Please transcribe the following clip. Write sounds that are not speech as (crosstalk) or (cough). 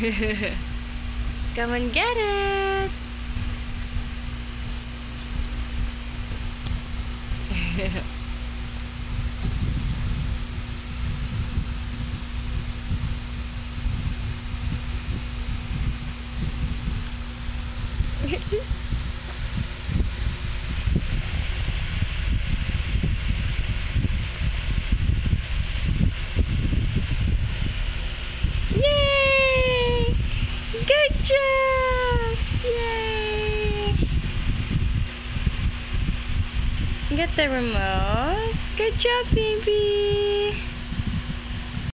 (laughs) Come and get it. (laughs) Yay! Good job! Yay! Get the remote. Good job, baby.